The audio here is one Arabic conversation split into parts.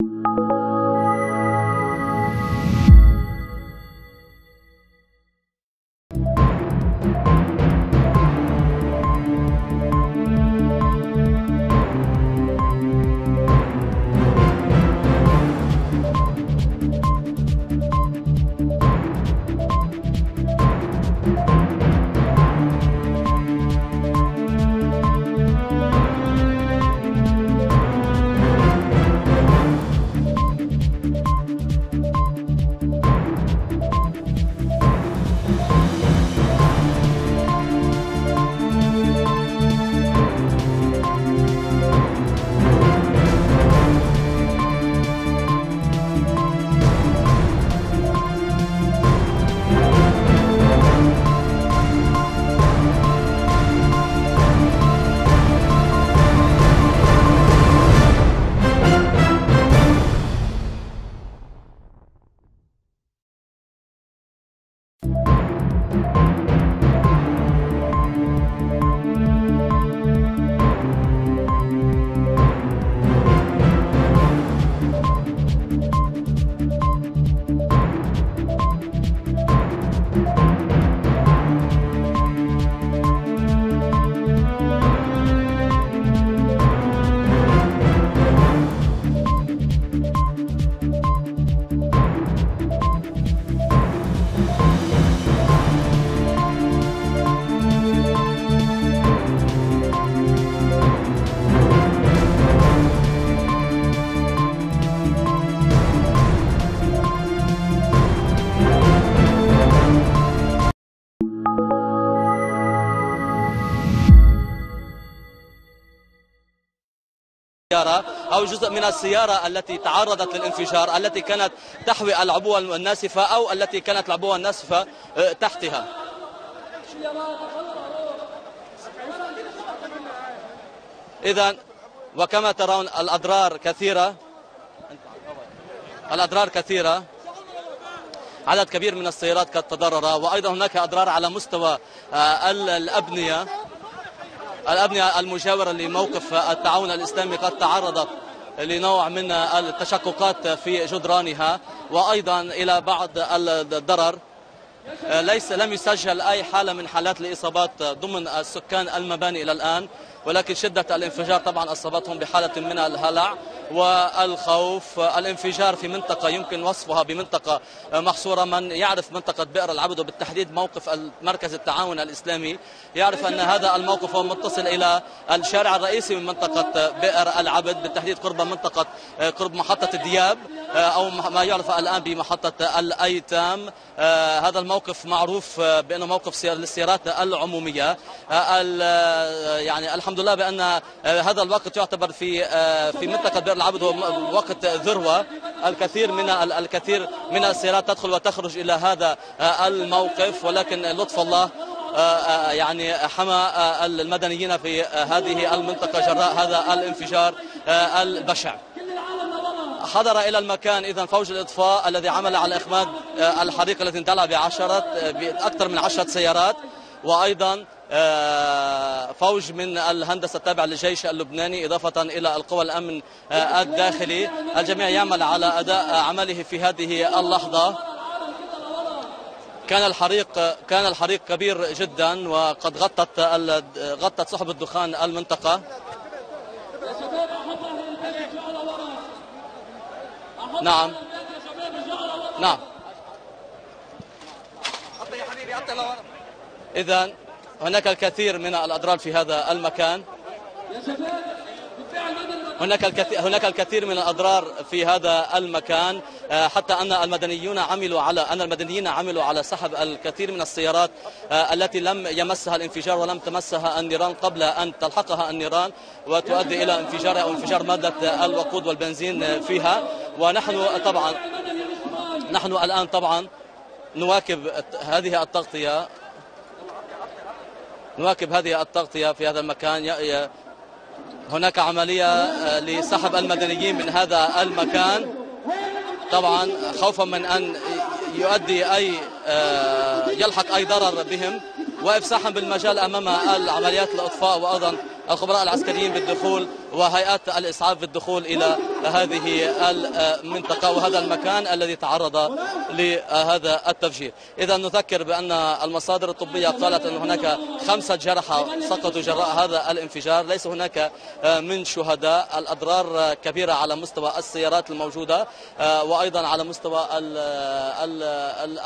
السيارة أو جزء من السيارة التي تعرضت للانفجار التي كانت تحوي العبوة الناسفة أو التي كانت العبوة الناسفة آه، تحتها. إذا وكما ترون الأضرار كثيرة. الأضرار كثيرة. عدد كبير من السيارات قد تضرر وأيضا هناك أضرار على مستوى آه، الأبنية. الأبنية المجاورة لموقف التعاون الإسلامي قد تعرضت لنوع من التشققات في جدرانها وأيضا إلى بعض الضرر. ليس لم يسجل أي حالة من حالات الإصابات ضمن السكان المباني إلى الآن ولكن شدة الانفجار طبعا أصابتهم بحالة من الهلع. والخوف الانفجار في منطقة يمكن وصفها بمنطقة محصورة. من يعرف منطقة بئر العبد وبالتحديد موقف مركز التعاون الإسلامي يعرف أن هذا الموقف هو متصل إلى الشارع الرئيسي من منطقة بئر العبد بالتحديد قرب منطقة قرب محطة دياب أو ما يعرف الآن بمحطة الأيتام. هذا الموقف معروف بأنه موقف للسيارات العمومية. يعني الحمد لله بأن هذا الوقت يعتبر في في منطقة بئر العبد هو وقت ذروة. الكثير من الكثير من السيارات تدخل وتخرج إلى هذا الموقف. ولكن لطف الله يعني حمى المدنيين في هذه المنطقة جراء هذا الانفجار البشع. حضر إلى المكان إذا فوج الإطفاء الذي عمل على إخماد الحريق الذي اندلع بعشرة بأكثر من عشرة سيارات. وأيضا فوج من الهندسة التابعة للجيش اللبناني إضافة إلى القوى الأمن الداخلي. الجميع يعمل على أداء عمله في هذه اللحظة. كان الحريق كان الحريق كبير جدا وقد غطت غطت سحب الدخان المنطقة. نعم. نعم. إذا هناك الكثير من الأضرار في هذا المكان. هناك الكثير هناك الكثير من الأضرار في هذا المكان. حتى أن المدنيون عملوا على أن المدنيين عملوا على سحب الكثير من السيارات التي لم يمسها الانفجار ولم تمسها النيران قبل أن تلحقها النيران وتؤدي إلى انفجار أو انفجار مادة الوقود والبنزين فيها. ونحن طبعا نحن الآن طبعا نواكب هذه التغطيه نواكب هذه التغطية في هذا المكان. هناك عملية لسحب المدنيين من هذا المكان. طبعا خوفا من أن يؤدي أي يلحق أي ضرر بهم. وإفساحا بالمجال أمام العمليات الإطفاء وأيضا الخبراء العسكريين بالدخول. وهيئات الإسعاف بالدخول إلى هذه المنطقة وهذا المكان الذي تعرض لهذا التفجير. إذا نذكر بأن المصادر الطبية قالت أن هناك خمسة جرحى سقطوا جراء هذا الانفجار. ليس هناك من شهداء. الأضرار كبيرة على مستوى السيارات الموجودة وأيضا على مستوى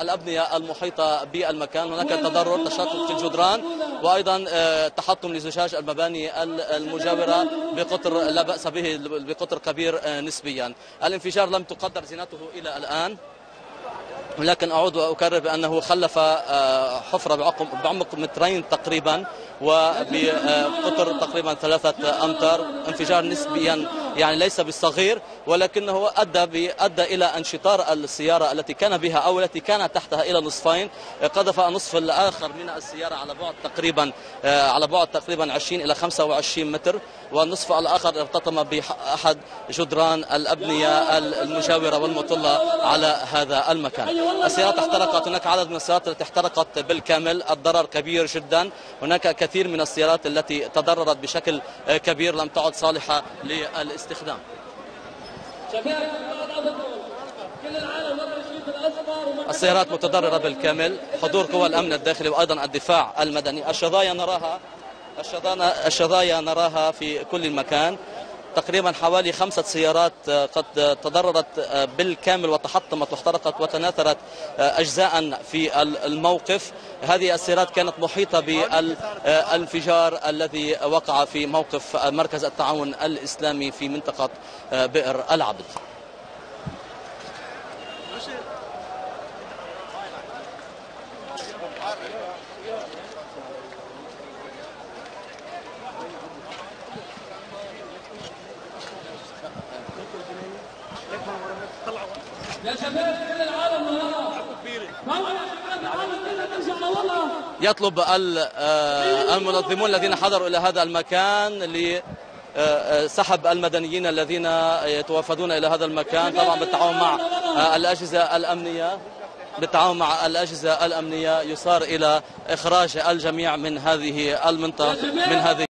الأبنية المحيطة بالمكان. هناك تضرر تشقق الجدران وأيضا تحطم لزجاج المباني المجاورة بقطر لا بأس به بقطر كبير نسبيا. الانفجار لم تقدر زينته إلى الآن لكن أعود وأكرر بأنه خلف حفرة بعمق مترين تقريبا وبقطر تقريبا ثلاثة أمتار. انفجار نسبيا يعني ليس بالصغير. ولكنه أدى, أدى إلى انشطار السيارة التي كان بها أو التي كانت تحتها إلى نصفين. قذف النصف الآخر من السيارة على بعد تقريبا على بعد تقريبا 20 إلى 25 متر. والنصف الآخر ارتطم بأحد جدران الأبنية المجاورة والمطلة على هذا المكان. السيارات احترقت. هناك عدد من السيارات التي احترقت بالكامل. الضرر كبير جدا. هناك كثير من السيارات التي تضررت بشكل كبير. لم تعد صالحة للاستخدام. السيارات متضررة بالكامل. حضور قوى الأمن الداخلي وأيضا الدفاع المدني. الشظايا نراها الشظايا نراها في كل مكان. تقريبا حوالي خمسة سيارات قد تضررت بالكامل وتحطمت واحترقت وتناثرت أجزاء في الموقف. هذه السيارات كانت محيطة بالانفجار الذي وقع في موقف مركز التعاون الإسلامي في منطقة بئر العبد. يا شباب كل العالم يطلب المنظمون الذين حضروا إلى هذا المكان لسحب المدنيين الذين يتوافدون إلى هذا المكان طبعا بالتعاون مع الأجهزة الأمنية بالتعاون مع الأجهزة الأمنية يصار إلى إخراج الجميع من هذه المنطقة من هذه